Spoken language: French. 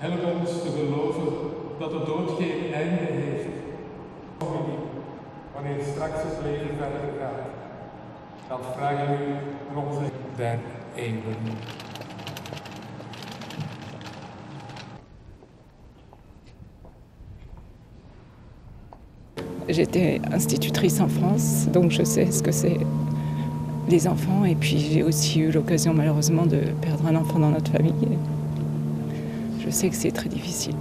Help dood geen wanneer straks we. J'étais institutrice en France, donc je sais ce que c'est les enfants. Et puis j'ai aussi eu l'occasion malheureusement de perdre un enfant dans notre famille. Je sais que c'est très difficile.